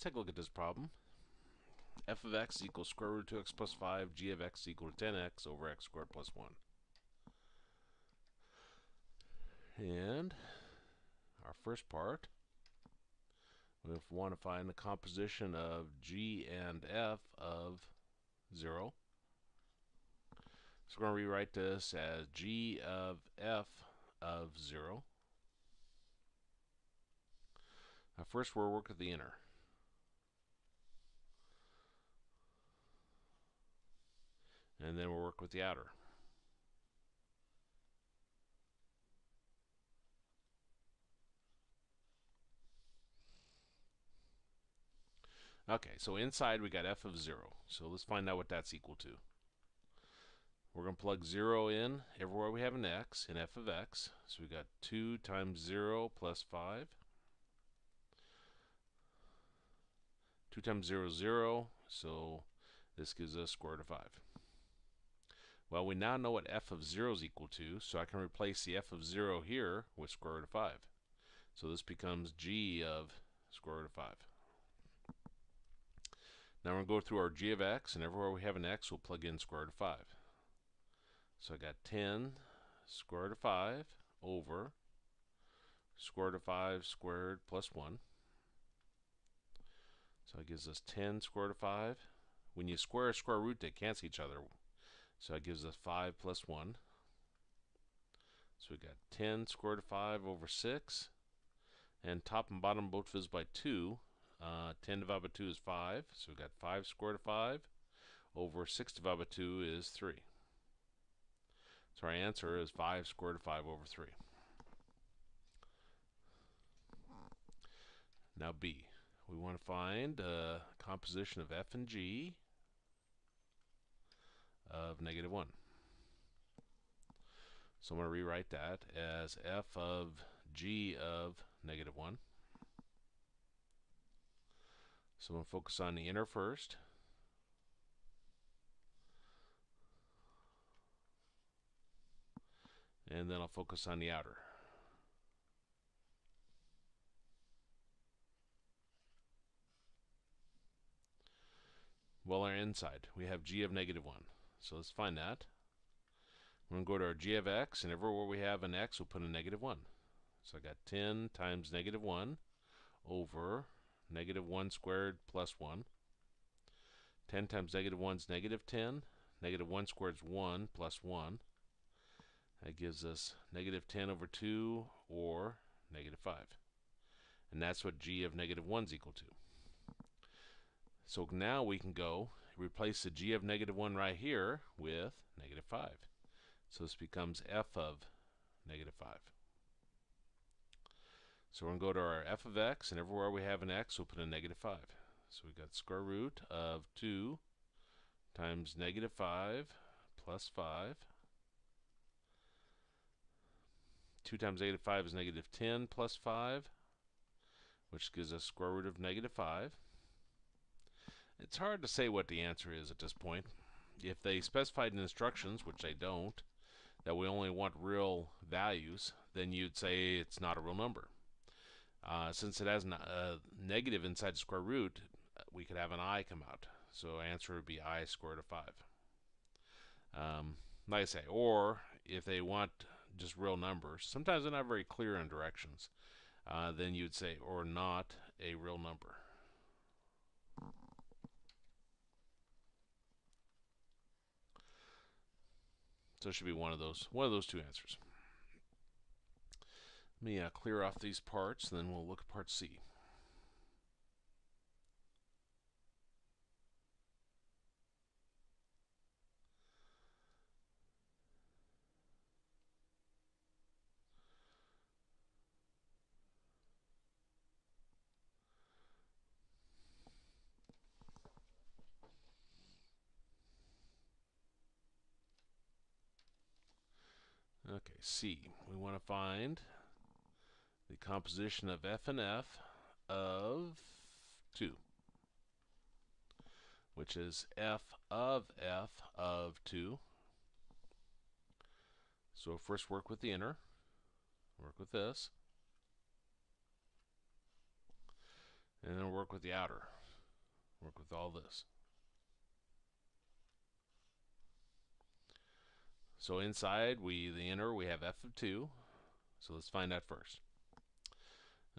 let's take a look at this problem. f of x equals square root of 2x plus 5, g of x equal to 10x over x squared plus 1. And our first part, we want to find the composition of g and f of 0. So we're going to rewrite this as g of f of 0. Now first we'll work with the inner. And then we'll work with the outer. Okay, so inside we got f of 0. So let's find out what that's equal to. We're going to plug 0 in everywhere we have an x in f of x. So we got 2 times 0 plus 5. 2 times 0 is 0, so this gives us square root of 5. Well, we now know what f of 0 is equal to, so I can replace the f of 0 here with square root of 5. So this becomes g of square root of 5. Now we're going to go through our g of x, and everywhere we have an x, we'll plug in square root of 5. So I got 10 square root of 5 over square root of 5 squared plus 1. So it gives us 10 square root of 5. When you square a square root, they cancel each other. So it gives us 5 plus 1. So we've got 10 square root of 5 over 6. And top and bottom both divisible by 2. Uh, 10 divided by 2 is 5. So we've got 5 square root of 5 over 6 divided by 2 is 3. So our answer is 5 square root of 5 over 3. Now B. We want to find a composition of f and g of negative 1. So I'm going to rewrite that as f of g of negative 1. So I'm going to focus on the inner first. And then I'll focus on the outer. Well, our inside, we have g of negative 1. So let's find that. We're going to go to our g of x, and everywhere we have an x, we'll put a negative 1. So I got 10 times negative 1 over negative 1 squared plus 1. 10 times negative 1 is negative 10. Negative 1 squared is 1 plus 1. That gives us negative 10 over 2 or negative 5. And that's what g of negative 1 is equal to. So now we can go replace the g of negative 1 right here with negative 5. So this becomes f of negative 5. So we're going to go to our f of x, and everywhere we have an x, we'll put a negative 5. So we've got square root of 2 times negative 5 plus 5. 2 times negative 5 is negative 10 plus 5, which gives us square root of negative 5. It's hard to say what the answer is at this point. If they specified in instructions, which they don't, that we only want real values, then you'd say it's not a real number. Uh, since it has a negative inside the square root, we could have an i come out. So answer would be i squared of 5. Um, like I say, or if they want just real numbers, sometimes they're not very clear in directions, uh, then you'd say, or not a real number. So it should be one of those, one of those two answers. Let me uh, clear off these parts, and then we'll look at part C. Okay, C. We want to find the composition of f and f of 2, which is f of f of 2. So first work with the inner, work with this. and then work with the outer. Work with all this. So inside, we the inner, we have f of 2. So let's find that first.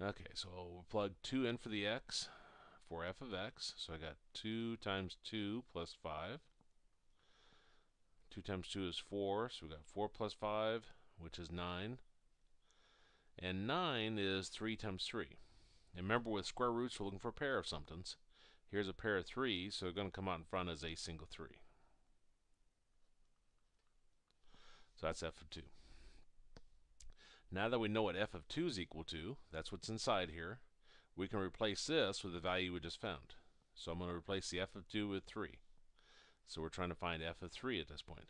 Okay, so we'll plug 2 in for the x for f of x. So I got 2 times 2 plus 5. 2 times 2 is 4, so we got 4 plus 5, which is 9. And 9 is 3 times 3. And remember, with square roots, we're looking for a pair of somethings. Here's a pair of 3, so they're going to come out in front as a single 3. So that's f of 2. Now that we know what f of 2 is equal to, that's what's inside here, we can replace this with the value we just found. So I'm going to replace the f of 2 with 3. So we're trying to find f of 3 at this point.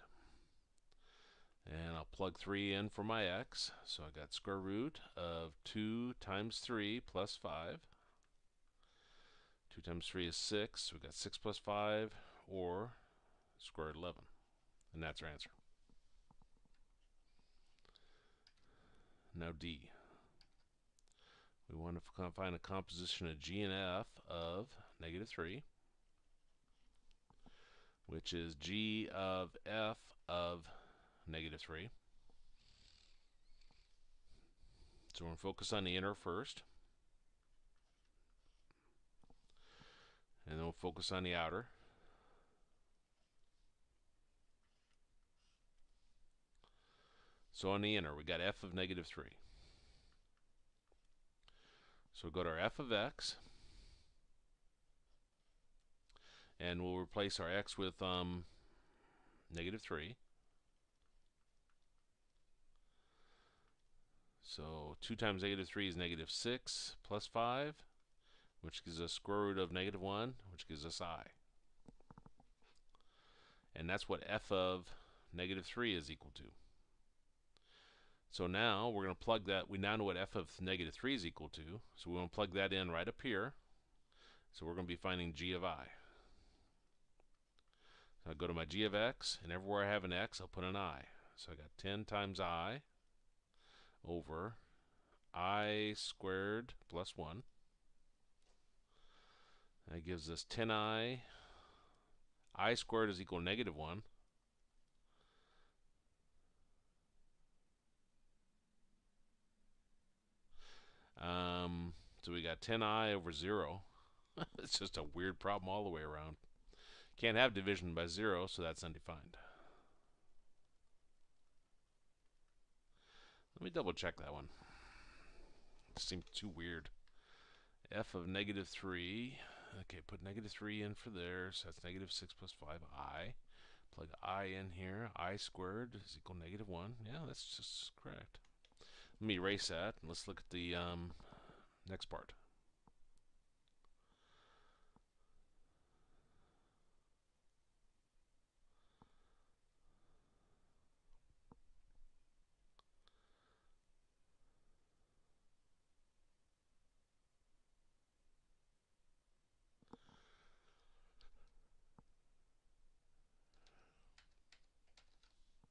And I'll plug 3 in for my x. So I got square root of 2 times 3 plus 5. 2 times 3 is 6. So we got 6 plus 5 or square root 11. And that's our answer. Now D. We want to find a composition of G and F of negative 3, which is G of F of negative 3. So we're going to focus on the inner first. And then we'll focus on the outer. So on the inner, we got f of negative 3. So we'll go to our f of x. And we'll replace our x with um, negative 3. So 2 times negative 3 is negative 6 plus 5, which gives us square root of negative 1, which gives us i. And that's what f of negative 3 is equal to. So now we're going to plug that. We now know what f of negative 3 is equal to. So we're going to plug that in right up here. So we're going to be finding g of i. So I'll go to my g of x, and everywhere I have an x, I'll put an i. So I got 10 times i over i squared plus 1. That gives us 10i. i squared is equal to negative 1. Um, so we got 10i over 0. it's just a weird problem all the way around. Can't have division by 0, so that's undefined. Let me double check that one. It seems too weird. f of negative 3. Okay, put negative 3 in for there, so that's negative 6 plus 5i. Plug i in here. i squared is equal to negative 1. Yeah, that's just correct. Let me erase that and let's look at the um, next part.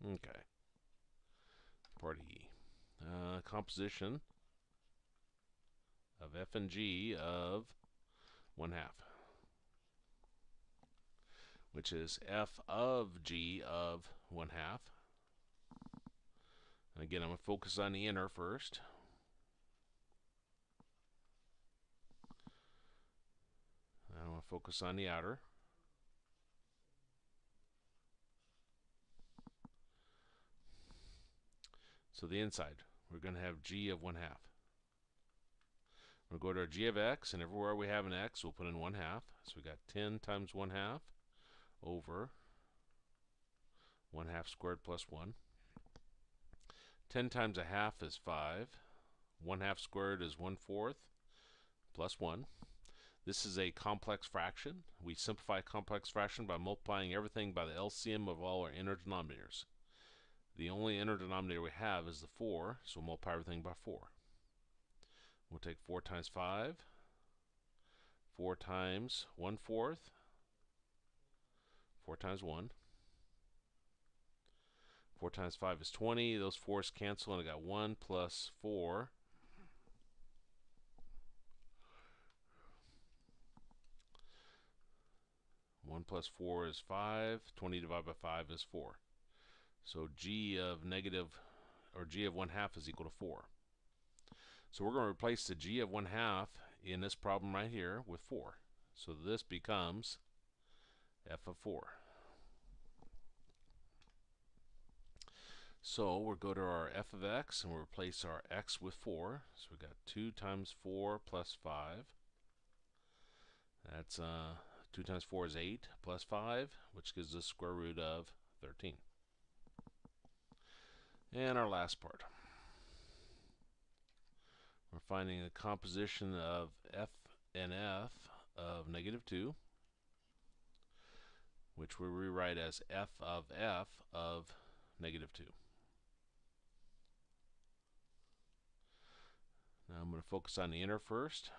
Okay. Part E uh, composition of f and g of 1 half, which is f of g of 1 half. And again, I'm going to focus on the inner first. I'm going to focus on the outer. So the inside we're going to have g of 1 half. We'll go to our g of x, and everywhere we have an x, we'll put in 1 half. So we got 10 times 1 half over 1 half squared plus 1. 10 times a half is 5. 1 half squared is 1 fourth plus 1. This is a complex fraction. We simplify complex fraction by multiplying everything by the LCM of all our inner denominators. The only inner denominator we have is the 4, so we'll multiply everything by 4. We'll take 4 times 5, 4 times 1 fourth, 4 times 1. 4 times 5 is 20. Those 4's cancel, and I got 1 plus 4. One plus four is five. Twenty divided by five is four. So g of negative, or g of 1 half is equal to 4. So we're going to replace the g of 1 half in this problem right here with 4. So this becomes f of 4. So we'll go to our f of x and we'll replace our x with 4. So we've got 2 times 4 plus 5. That's uh, 2 times 4 is 8 plus 5, which gives us square root of 13. And our last part. We're finding the composition of f and f of negative 2, which we rewrite as f of f of negative 2. Now I'm going to focus on the inner first.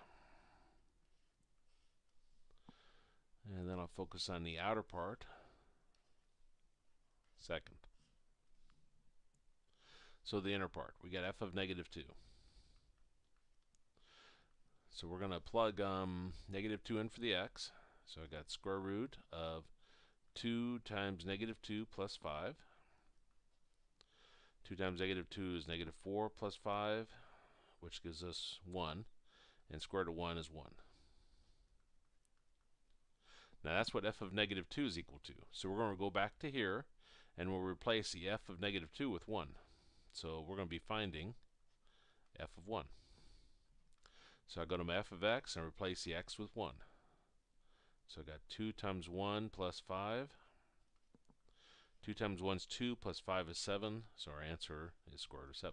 And then I'll focus on the outer part second. So the inner part, we got f of negative 2. So we're going to plug um, negative 2 in for the x. So I got square root of 2 times negative 2 plus 5. 2 times negative 2 is negative 4 plus 5, which gives us 1. And square root of 1 is 1. Now that's what f of negative 2 is equal to. So we're going to go back to here and we'll replace the f of negative 2 with 1. So we're going to be finding f of 1. So I go to my f of x and replace the x with 1. So I got 2 times 1 plus 5. 2 times 1 is 2 plus 5 is 7. So our answer is square root of 7.